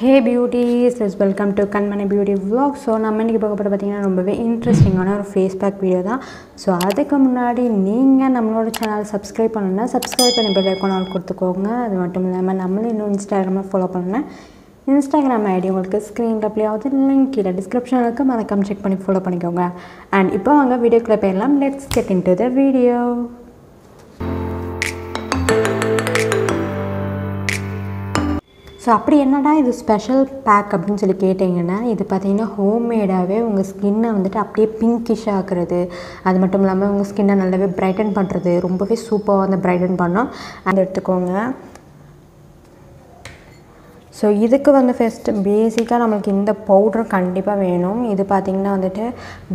Hey beauties is welcome to Kanmani beauty vlog so நம்ம இன்றைக்கி பார்க்க போகிற பார்த்தீங்கன்னா ரொம்பவே இன்ட்ரெஸ்டிங்கான ஒரு ஃபேஸ் பேக் வீடியோ தான். ஸோ அதுக்கு முன்னாடி நீங்கள் நம்மளோட சேனல் சப்ஸ்கிரைப் பண்ணணும்னா சப்ஸ்கிரைப் பண்ணி பெல் ஐக்கானால் கொடுத்துக்கோங்க. அது மட்டும் இல்லாமல் நம்மளும் இன்னும் இன்ஸ்டாகிராமில் ஃபாலோ பண்ணணும் இன்ஸ்டாகிராம் ஐடி உங்களுக்கு ஸ்க்ரீனில் ப்ளே ஆகுது. லிங்க் கீழே டிஸ்கிரிப்ஷனில் இருக்குது மறக்காமல் செக் பண்ணி ஃபாலோ பண்ணிக்கோங்க. அண்ட் இப்போ வாங்க வீடியோக்குள்ளே போயிடலாம். Let's get into the video so அப்படி என்னடா இது ஸ்பெஷல் பேக் அப்படின்னு சொல்லி கேட்டிங்கன்னா இது பார்த்திங்கன்னா ஹோம்மேடாகவே உங்கள் ஸ்கின்னை வந்துட்டு அப்படியே பிங்கிஷ் ஆக்குறது. அது மட்டும் இல்லாமல் உங்கள் ஸ்கின்னை நல்லாவே பிரைட்டன் பண்ணுறது ரொம்பவே சூப்பராக வந்து பிரைட்டன் பண்ணோம். அதை எடுத்துக்கோங்க. ஸோ இதுக்கு வந்து ஃபஸ்ட்டு பேசிக்காக நம்மளுக்கு இந்த பவுடர் கண்டிப்பாக வேணும். இது பார்த்திங்கன்னா வந்துட்டு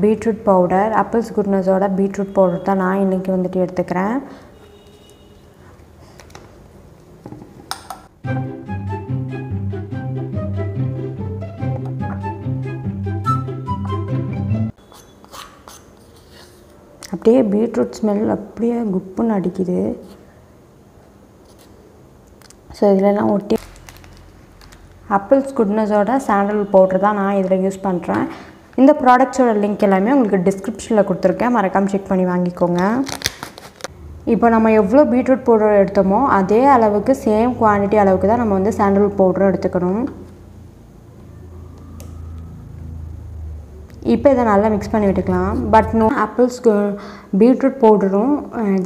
பீட்ரூட் பவுடர் அப்பிள்ஸ் குட்னஸோட பீட்ரூட் பவுடர் தான் நான் இன்றைக்கி வந்துட்டு எடுத்துக்கிறேன். அப்படியே பீட்ரூட் ஸ்மெல் அப்படியே குப்புன்னு அடிக்குது. ஸோ இதிலலாம் ஒட்டி அப்பிள்ஸ் குட்னஸோட சாண்டல் பவுடர் தான் நான் இதில் யூஸ் பண்ணுறேன் இந்த ப்ராடக்ட்ஸோட லிங்க் எல்லாமே உங்களுக்கு டிஸ்கிரிப்ஷனில் கொடுத்துருக்கேன். மறக்காமல் செக் பண்ணி வாங்கிக்கோங்க. இப்போ நம்ம எவ்வளோ பீட்ரூட் பவுடர் எடுத்தோமோ அதே அளவுக்கு சேம் குவான்டிட்டி அளவுக்கு தான் நம்ம வந்து சாண்டல் பவுடரும் எடுத்துக்கணும். இப்போ இதை நல்லா மிக்ஸ் பண்ணி விட்டுக்கலாம். பட் நோ ஆப்பிள்ஸ்க்கு பீட்ரூட் பவுடரும்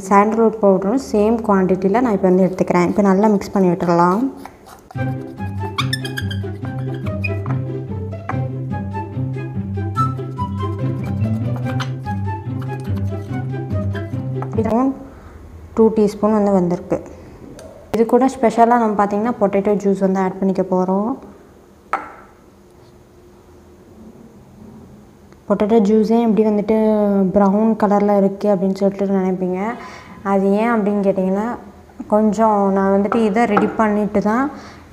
சாண்டல்வுட் பவுடரும் சேம் குவான்டிட்டியில் நான் இப்போ வந்து எடுத்துக்கிறேன். இப்போ நல்லா மிக்ஸ் பண்ணி விட்டுடலாம் டூ டீஸ்பூன் வந்து வந்திருக்கு. இது கூட ஸ்பெஷலாக நம்ம பார்த்திங்கன்னா பொட்டேட்டோ ஜூஸ் வந்து ஆட் பண்ணிக்க போகிறோம் பொட்டேட்டோ ஜூஸே எப்படி வந்துட்டு ப்ரௌன் கலரில் இருக்குது அப்படின்னு சொல்லிட்டு நினைப்பீங்க. அது ஏன் அப்படின்னு கேட்டிங்கன்னா கொஞ்சம் நான் வந்துட்டு இதை ரெடி பண்ணிட்டு தான்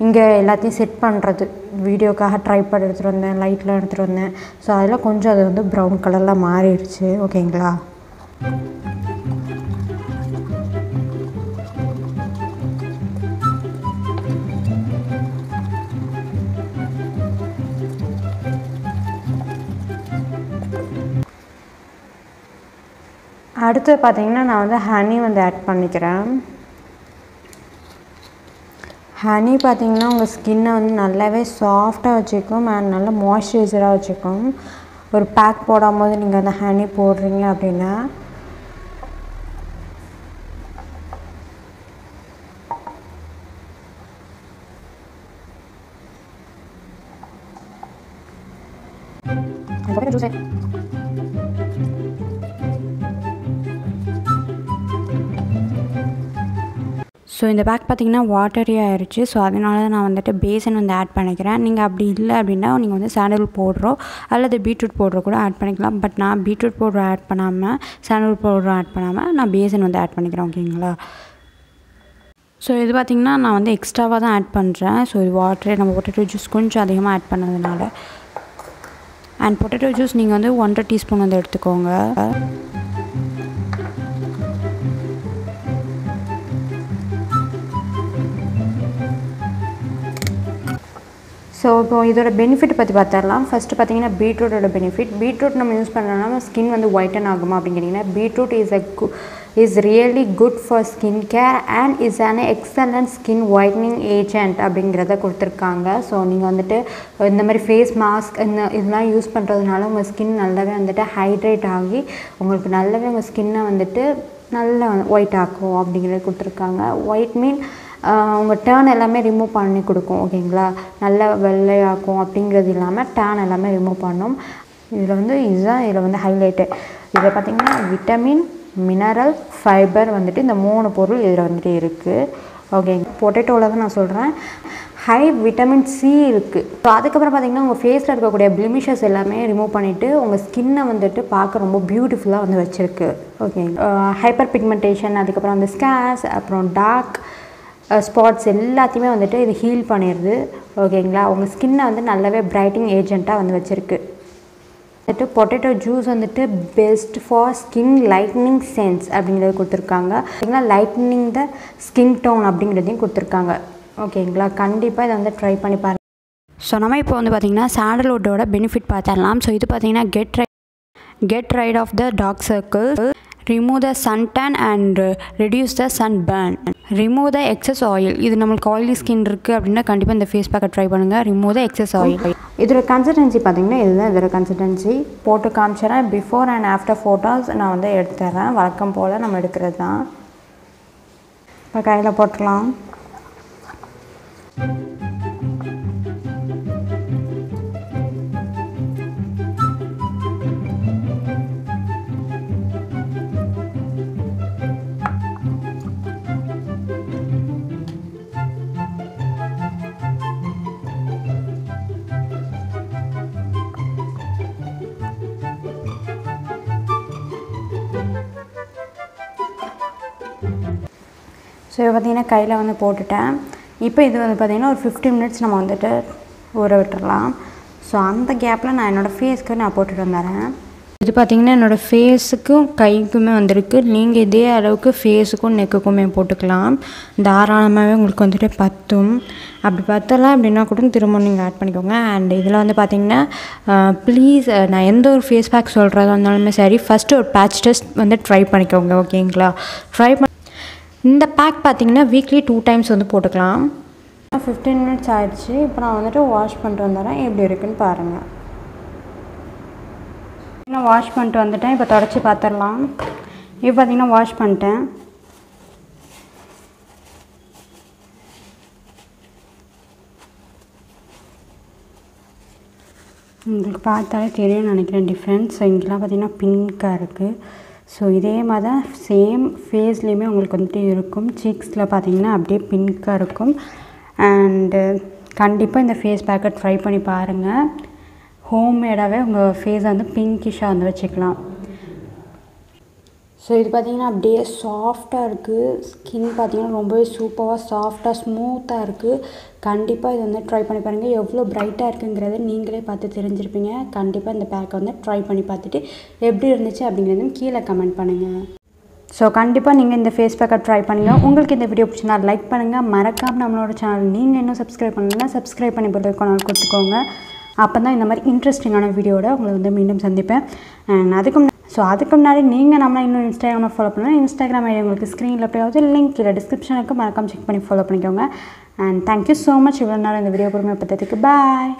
இங்கே எல்லாத்தையும் செட் பண்ணுறது வீடியோக்காக ட்ரைபேட் எடுத்துகிட்டு வந்தேன் லைட்லாம் எடுத்துகிட்டு வந்தேன். ஸோ அதில் கொஞ்சம் அது வந்து ப்ரௌன் கலரில் மாறிடுச்சு. ஓகேங்களா அடுத்து பார்த்திங்கன்னா நான் வந்து ஹனி வந்து ஆட் பண்ணிக்கிறேன். ஹனி பார்த்திங்கன்னா உங்கள் ஸ்கின்னை வந்து நல்லாவே சாஃப்டாக வச்சுக்கும் அண்ட் நல்லா மாய்ஸ்சரைசராக வச்சுக்கும். ஒரு பேக் போடும்போது நீங்கள் அந்த ஹனி போடுறீங்க அப்படின்னா. ஜூஸ் ஸோ இந்த பேக் பார்த்திங்கன்னா வாட்டரி ஆயிடுச்சு ஸோ அதனால தான் நான் வந்துட்டு பேசன் வந்து ஆட் பண்ணிக்கிறேன். நீங்கள் அப்படி இல்லை அப்படின்னா நீங்கள் வந்து சாண்டல் பவுட்ரோ அல்லது பீட்ரூட் பவுட்ரோ கூட ஆட் பண்ணிக்கலாம். பட் நான் பீட்ரூட் பவுட்ரு ஆட் பண்ணாமல் சாண்டல் பவுட்ரு ஆட் பண்ணாமல் நான் பேசன் வந்து ஆட் பண்ணிக்கிறேன் ஓகேங்களா ஸோ இது பார்த்திங்கன்னா நான் வந்து எக்ஸ்ட்ராவாக தான் ஆட் பண்ணுறேன் ஸோ இது வாட்டர் நம்ம பொட்டேட்டோ ஜூஸ் கொஞ்சம் அதிகமாக ஆட் பண்ணதுனால. அண்ட் பொட்டேட்டோ ஜூஸ் நீங்கள் வந்து ஒன்றரை டீஸ்பூன் வந்து எடுத்துக்கோங்க. ஸோ இப்போ இதோட பெனிஃபிட் பற்றி பார்த்துடலாம். ஃபஸ்ட்டு பார்த்தீங்கன்னா பீட்ரூட்டோட பெனிஃபிட் பீட்ரூட் நம்ம யூஸ் பண்ணுறோம்னா ஸ்கின் வந்து ஒயிட்டன் ஆகுமா அப்படிங்கிறீங்கன்னா பீட்ரூட் இஸ் அ கு is really good for skin care and is an excellent skin whitening agent அப்படிங்கிறத கொடுத்துருக்காங்க. ஸோ நீங்கள் வந்துட்டு இந்த மாதிரி ஃபேஸ் மாஸ்க் இந்த இதெல்லாம் யூஸ் பண்ணுறதுனால உங்கள் ஸ்கின் நல்லாவே வந்துட்டு ஹைட்ரேட் ஆகி உங்களுக்கு நல்லாவே உங்கள் ஸ்கின்னை வந்துட்டு நல்லா ஒயிட் ஆக்கும் அப்படிங்கிறத கொடுத்துருக்காங்க. ஒயிட் மீன் உங்கள் டேர்ன் எல்லாமே ரிமூவ் பண்ணி கொடுக்கும் ஓகேங்களா நல்லா வெள்ளையாக்கும் அப்படிங்கிறது இல்லாமல் டேன் எல்லாமே ரிமூவ் பண்ணும். இதில் வந்து இதுதான் இதில் வந்து ஹைலைட்டு இதில் பார்த்திங்கன்னா விட்டமின் மினரல் ஃபைபர் வந்துட்டு இந்த மூணு பொருள் இதில் வந்துட்டு இருக்குது ஓகேங்க பொட்டேட்டோவில் தான் நான் சொல்கிறேன் ஹை விட்டமின் சி இருக்குது ஸோ அதுக்கப்புறம் பார்த்திங்கன்னா உங்கள் ஃபேஸில் இருக்கக்கூடிய பிளிமிஷஸ் எல்லாமே ரிமூவ் பண்ணிவிட்டு உங்கள் ஸ்கின்னை வந்துட்டு பார்க்க ரொம்ப பியூட்டிஃபுல்லாக வந்து வச்சுருக்கு. ஓகே ஹைப்பர் பிக்மெண்டேஷன் அதுக்கப்புறம் அந்த ஸ்கேஸ் அப்புறம் டார்க் ஸ்பாட்ஸ் எல்லாத்தையுமே வந்துட்டு இது ஹீல் பண்ணிடுது. ஓகேங்களா உங்கள் ஸ்கின்னை வந்து நல்லாவே பிரைட்டிங் ஏஜெண்ட்டாக வந்து வச்சுருக்கு. வந்துட்டு பொட்டேட்டோ ஜூஸ் வந்துட்டு best for skin lightening sense அப்படிங்கிறது கொடுத்துருக்காங்க. பார்த்தீங்கன்னா லைட்னிங் த ஸ்கின் டோன் அப்படிங்கிறதையும் கொடுத்துருக்காங்க. ஓகேங்களா கண்டிப்பாக இதை வந்து ட்ரை பண்ணி பாருங்கள் ஸோ நம்ம இப்போ வந்து பார்த்திங்கன்னா சாண்டல்வுட்டோட பெனிஃபிட் பார்த்துடலாம். ஸோ இது பார்த்திங்கன்னா get right get right off the dark circle remove the sun tan and reduce the sun burn remove the excess oil இது நம்மளுக்கு ஆயிலி ஸ்கின் இருக்குது அப்படின்னா கண்டிப்பாக இந்த ஃபேஸ் பேக்கை ட்ரை பண்ணுங்கள் ரிமூவ் த எக்ஸஸ் ஆயில் இதோட கன்சிஸ்டன்சி பார்த்திங்கன்னா இதுதான் இதோட கன்சிஸ்டன்சி போட்டு காமிச்சிடறேன் பிஃபோர் அண்ட் ஆஃப்டர் ஃபோட்டோஸ் நான் வந்து எடுத்துறேன் வழக்கம் போல் நம்ம எடுக்கிறது தான் இப்போ கையில் போட்டுடலாம் ஸோ இப்போ பார்த்திங்கன்னா கையில் வந்து போட்டுட்டேன். இப்போ இது வந்து பார்த்திங்கன்னா ஒரு ஃபிஃப்டி மினிட்ஸ் நம்ம வந்துட்டு ஊற விட்டுறலாம். ஸோ அந்த கேப்பில் நான் என்னோடய ஃபேஸ்க்கு நான் போட்டுட்டு வந்துடுறேன். இது பார்த்திங்கன்னா என்னோடய ஃபேஸுக்கும் கைக்குமே வந்திருக்கு. நீங்கள் இதே அளவுக்கு ஃபேஸுக்கும் நெக்குக்குமே போட்டுக்கலாம். தாராளமாகவே உங்களுக்கு வந்துட்டு பத்தும். அப்படி பத்தலாம் அப்படின்னா கூட திரும்ப நீங்கள் ஆட் பண்ணிக்கோங்க. அண்ட் இதில் வந்து பார்த்திங்கன்னா ப்ளீஸ் நான் எந்த ஒரு ஃபேஸ் பேக் சொல்கிறதா இருந்தாலுமே சரி ஃபஸ்ட்டு ஒரு பேட்ச் டெஸ்ட் வந்து ட்ரை பண்ணிக்கோங்க ஓகேங்களா ட்ரை பண்ண இந்த பேக் பார்த்திங்கன்னா வீக்லி டூ டைம்ஸ் வந்து போட்டுக்கலாம். ஃபிஃப்டீன் மினிட்ஸ் ஆயிடுச்சு. இப்போ நான் வந்துட்டு வாஷ் பண்ணிட்டு வந்துடுறேன். எப்படி இருக்குன்னு பாருங்கள் நான் வாஷ் பண்ணிட்டு வந்துட்டேன். இப்போ தொடச்சி பார்த்துடலாம் இப்போ பார்த்திங்கன்னா வாஷ் பண்ணிட்டேன். உங்களுக்கு பார்த்தாலே தெரியும்னு நினைக்கிறேன். டிஃப்ரென்ஸ் இங்கெல்லாம் பார்த்திங்கன்னா பிங்க்காக இருக்குது ஸோ இதே மாதிரி தான் சேம் ஃபேஸ்லேயுமே உங்களுக்கு வந்துட்டு இருக்கும். சீக்ஸில் பார்த்தீங்கன்னா அப்படியே பிங்க்காக இருக்கும். அண்டு uh, கண்டிப்பாக இந்த ஃபேஸ் பேக்கை ட்ரை பண்ணி பாருங்கள் ஹோம்மேடாகவே உங்கள் ஃபேஸை வந்து பிங்கிஷாக வந்து வச்சுக்கலாம். ஸோ இது பார்த்திங்கன்னா அப்படியே சாஃப்டாக இருக்குது ஸ்கின் பார்த்திங்கன்னா ரொம்பவே சூப்பராக சாஃப்டாக ஸ்மூத்தாக இருக்குது கண்டிப்பாக இது வந்து ட்ரை பண்ணி பாருங்கள் எவ்வளோ ப்ரைட்டாக இருக்குங்கிறத நீங்களே பார்த்து தெரிஞ்சிருப்பீங்க. கண்டிப்பாக இந்த பேக்கை வந்து ட்ரை பண்ணி பார்த்துட்டு எப்படி இருந்துச்சு அப்படிங்கிறது கீழே கமெண்ட் பண்ணுங்கள் ஸோ கண்டிப்பாக நீங்கள் இந்த ஃபேஸ் பேக்கை ட்ரை பண்ணுங்கள் உங்களுக்கு இந்த வீடியோ பிடிச்சினா லைக் பண்ணுங்கள் மறக்காமல் நம்மளோட சேனல் நீங்கள் இன்னும் சப்ஸ்கிரைப் பண்ணலன்னா சப்ஸ்கிரைப் பண்ணி போட்டு நாள் கொடுத்துக்கோங்க. அப்போ தான் இந்த மாதிரி இன்ட்ரெஸ்டிங்கான வீடியோட உங்களை வந்து மீண்டும் சந்திப்பேன். அண்ட் அதுக்கு ஸோ அதுக்கு முன்னாடி நீங்கள் நம்மளை இன்னும் இன்ஸ்டாகிராமில் ஃபாலோ பண்ணலாம் இன்ஸ்டாகிராம் ஐடி உங்களுக்கு ஸ்க்ரீனில் எப்படியாவது லிங்க் கீழே டிஸ்கிரிப்ஷனுக்கு மறக்காமல் செக் பண்ணி ஃபாலோ பண்ணிக்கோங்க. அண்ட் தேங்க்யூ ஸோ மச் இவ்வளோ நேரம் இந்த வீடியோ பொறுமையை பார்த்ததுக்கு பாய்